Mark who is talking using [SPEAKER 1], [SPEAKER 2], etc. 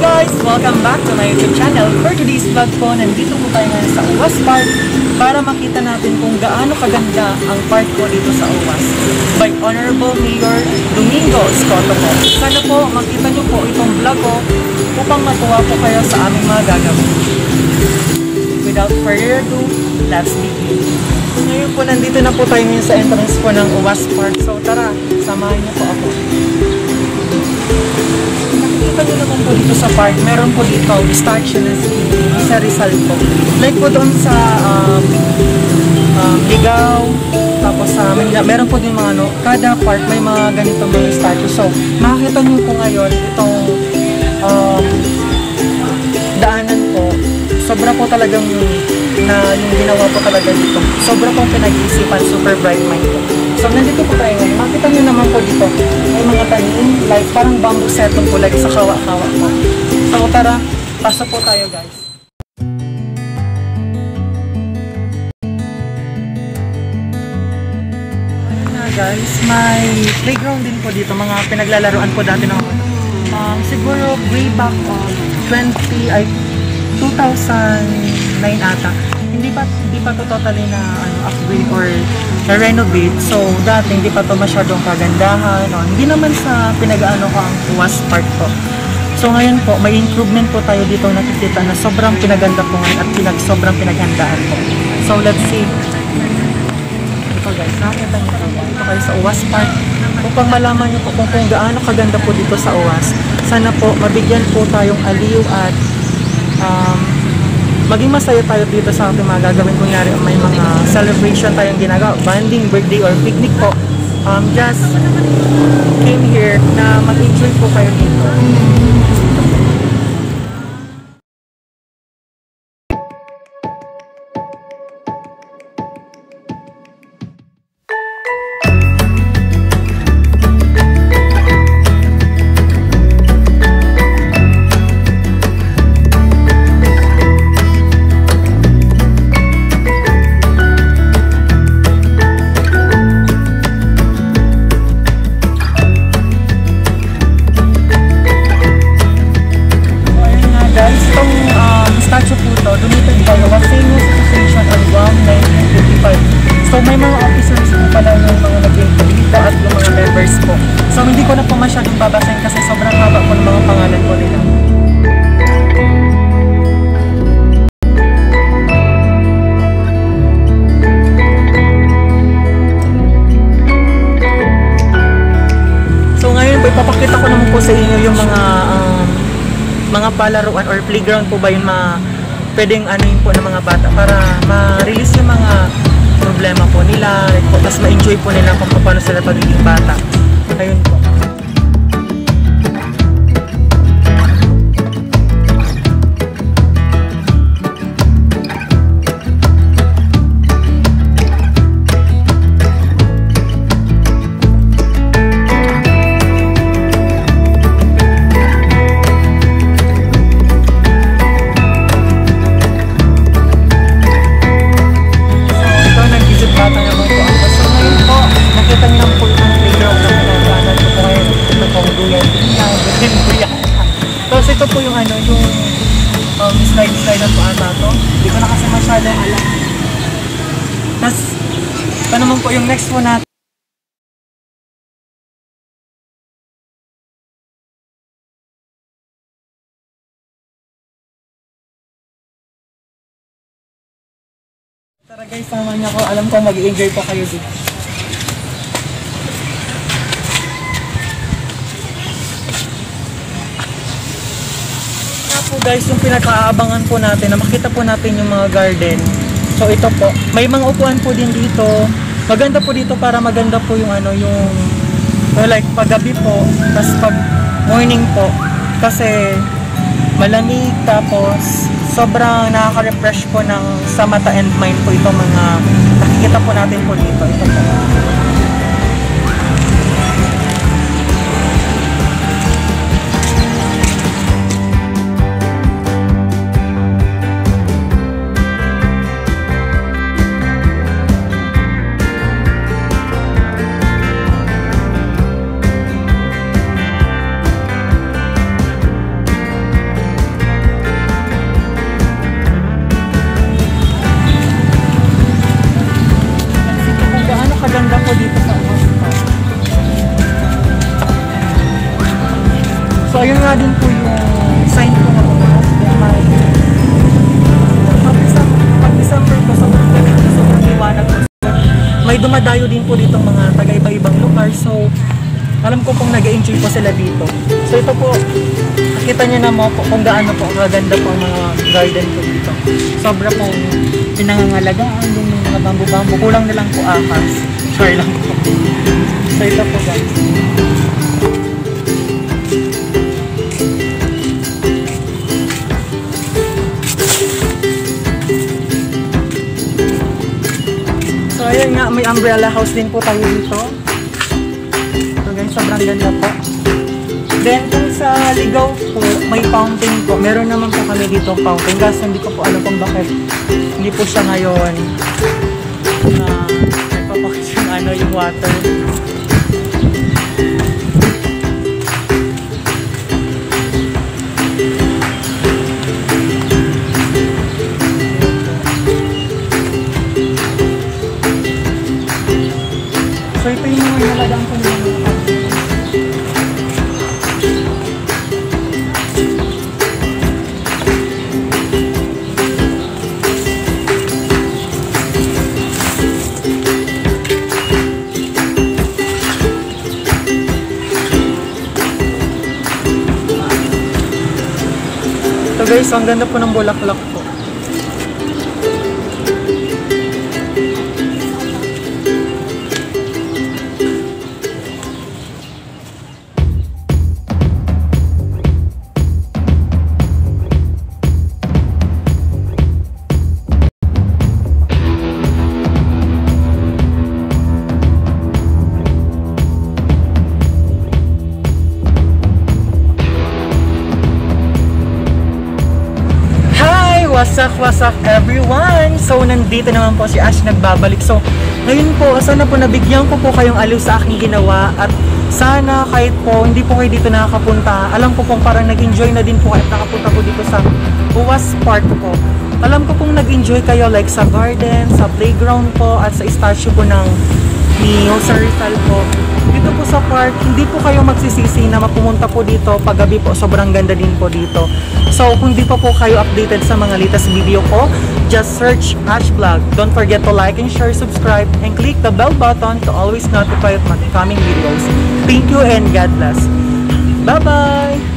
[SPEAKER 1] Welcome back to my YouTube channel. For today's vlog po, nandito po tayo ngayon sa Uwas Park para makita natin kung gaano kaganda ang park po dito sa Uwas by Honorable Mayor Domingo Scotto po. Sana po makita niyo po itong vlog ko upang matuwa po kayo sa aming mga gagawin. Without further ado, let's begin. Ngayon po, nandito na po tayo ngayon sa entrance po ng Uwas Park. So tara, samahan niyo po niyo naman po dito sa park, meron po dito statue ng si sa Rizal po. Like po doon sa um, um, Ligaw, tapos sa Manila, meron po din mga ano, kada park may mga ganito mga statue. So, makikita niyo po ngayon itong um, daanan po, sobra po talagang na yung ginawa po talaga dito. Sobra pong pinag-iisipan, super bright mind po. So, nandito po tayo ngayon. Makita niyo naman po dito, may mga tanim, like parang bamboo setong po, like sa kawa-kawa po. So, tara, pasok po tayo guys. Guys, may playground din po dito, mga pinaglalaroan po dati ng um, siguro way back on 20, ay 2009 ata. Hindi pa hindi pa to totally na ano upgrade or na renovate. So dati hindi pa to masyadong kagandahan. No? Hindi naman sa pinag-ano ko ang Tuwas Park po. So ngayon po, may improvement po tayo dito nakikita na sobrang pinaganda po ngayon at pinag sobrang pinaghandaan po. So let's see. Ito guys, nakita niyo po? Ito kayo sa Uwas Park. Upang malaman niyo po kung, kung gaano kaganda po dito sa Uwas. Sana po mabigyan po tayong aliw at um, maging masaya tayo dito sa ating mga gagawin. Kunyari may mga celebration tayong ginagawa, banding, birthday, or picnic po. Um, just came here na mag-enjoy po kayo dito. Ipapakita ko naman po sa inyo yung mga um, mga palaruan or playground po ba yung mga pwedeng ano yun po ng mga bata para ma-release yung mga problema po nila, like mas ma-enjoy po nila kung paano sila pagiging bata. Ayun po. Um, slide-slide na po ata to. Hindi ko na kasi masyadong alam. Tapos, ito naman po yung next one natin. Tara guys, sama niyo ako. Alam ko mag-enjoy pa kayo dito. Guys, yung pinakaabangan po natin, na makita po natin yung mga garden. So ito po, may mga upuan po din dito. Maganda po dito para maganda po yung ano, yung well, like paggabi po, tapos pag morning po. Kasi malamig tapos sobrang nakaka-refresh po ng sa mata and mind po itong mga nakikita po natin po dito. Ito po. Po dito sa Park. So, ayun nga din po yung sign ko na Uwas. Then, may pag December, pag December po, sobrang po, sobrang liwanag po. May dumadayo din po dito mga taga-iba-ibang lugar. So, alam ko pong nag enjoy po sila dito. So, ito po, kita niyo na mo po kung gaano po kaganda po ang mga garden po dito. Sobra pong pinangangalagaan yung mga bambu-bambu. Kulang na lang po ahas. Sorry lang po. Ito po guys. So, ayun nga, may umbrella house din po tayo dito. So, guys, sobrang ganda po. Then, kung sa Ligaw po, may fountain po. Meron naman po kami dito fountain. Kaso, hindi ko po alam kung bakit hindi po siya ngayon ano, yung water. Guys, ang ganda po ng bulaklak po. What's up, what's up everyone? So, nandito naman po si Ash nagbabalik. So, ngayon po, sana po nabigyan ko po kayong aliw sa aking ginawa at sana kahit po hindi po kayo dito nakakapunta, alam ko pong parang nag-enjoy na din po kahit nakapunta po dito sa Uwas Park po. Alam ko pong nag-enjoy kayo like sa garden, sa playground po at sa statue po ng ni Jose Rizal po. Dito po sa park, hindi po kayo magsisisi na mapumunta po dito paggabi po. Sobrang ganda din po dito. So, kung di pa po kayo updated sa mga latest video ko, just search Ash Vlog. Don't forget to like and share, subscribe, and click the bell button to always notify of my coming videos. Thank you and God bless. Bye-bye!